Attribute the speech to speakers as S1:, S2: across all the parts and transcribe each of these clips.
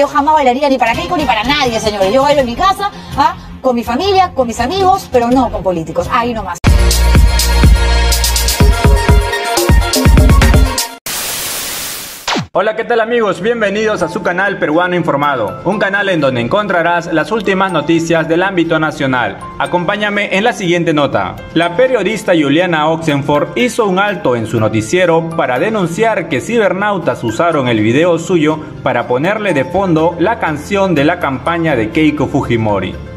S1: Yo jamás bailaría ni para Keiko ni para nadie, señores. Yo bailo en mi casa, ¿ah? con mi familia, con mis amigos, pero no con políticos. Ahí nomás.
S2: Hola, ¿qué tal amigos? Bienvenidos a su canal Peruano Informado, un canal en donde encontrarás las últimas noticias del ámbito nacional. Acompáñame en la siguiente nota. La periodista Juliana Oxenford hizo un alto en su noticiero para denunciar que cibernautas usaron el video suyo para ponerle de fondo la canción de la campaña de Keiko Fujimori.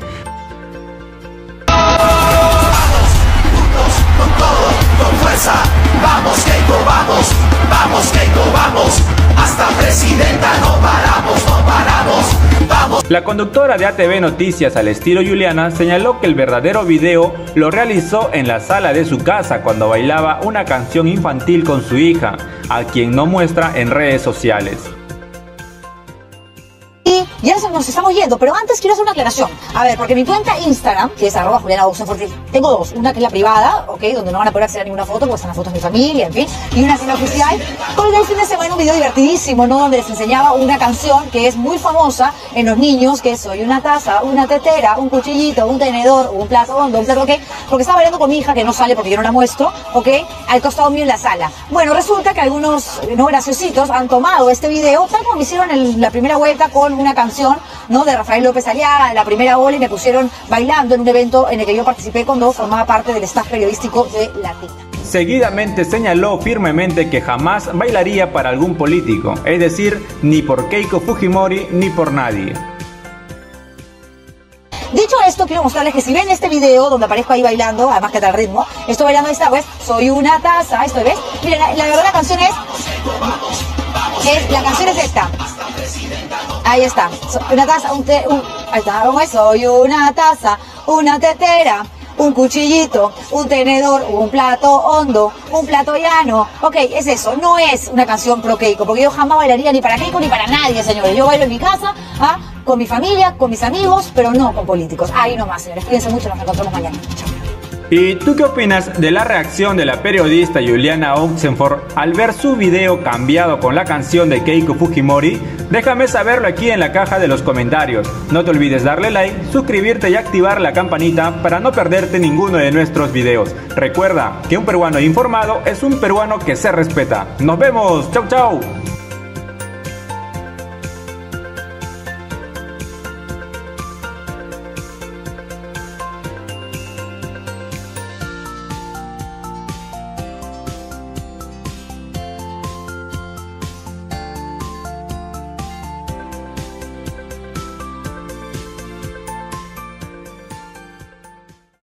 S2: La conductora de ATV Noticias al estilo Juliana señaló que el verdadero video lo realizó en la sala de su casa cuando bailaba una canción infantil con su hija, a quien no muestra en redes sociales.
S1: Ya nos estamos yendo, pero antes quiero hacer una aclaración. A ver, porque mi cuenta Instagram, que es arroba Juliana tengo dos. Una que es la privada, ¿ok? Donde no van a poder acceder a ninguna foto, porque están las fotos de mi familia, en fin. Y una que es la oficial. Colgué el fin de semana un video divertidísimo, ¿no? Donde les enseñaba una canción que es muy famosa en los niños, que Soy una taza, una tetera, un cuchillito, un tenedor, un plato hondo, un plato, ¿ok? Porque estaba bailando con mi hija, que no sale porque yo no la muestro, ¿ok? Al costado mío en la sala. Bueno, resulta que algunos, no graciositos, han tomado este video, tal como me hicieron en la primera vuelta con una canción, ¿no? De Rafael López Aliaga, en la primera ola, y me pusieron bailando en un evento en el que yo participé cuando formaba parte del staff periodístico de Latina.
S2: Seguidamente señaló firmemente que jamás bailaría para algún político, es decir, ni por Keiko Fujimori ni por nadie.
S1: Dicho esto, quiero mostrarles que si ven este video donde aparezco ahí bailando, además que tal ritmo, estoy bailando esta vez, soy una taza, esto ves, miren, la, la verdad la canción es, es, la canción es esta. Ahí está, una taza, un té, un, ahí está, ¿cómo es? Soy una taza, una tetera, un cuchillito, un tenedor, un plato hondo, un plato llano. Ok, es eso, no es una canción pro Keiko, porque yo jamás bailaría ni para Keiko ni para nadie, señores. Yo bailo en mi casa, ¿ah? con mi familia, con mis amigos, pero no con políticos. Ahí nomás, señores. Cuídense mucho, nos encontramos mañana. Chao.
S2: ¿Y tú qué opinas de la reacción de la periodista Juliana Oxenford al ver su video cambiado con la canción de Keiko Fujimori? Déjame saberlo aquí en la caja de los comentarios. No te olvides darle like, suscribirte y activar la campanita para no perderte ninguno de nuestros videos. Recuerda que un peruano informado es un peruano que se respeta. Nos vemos, chau chau.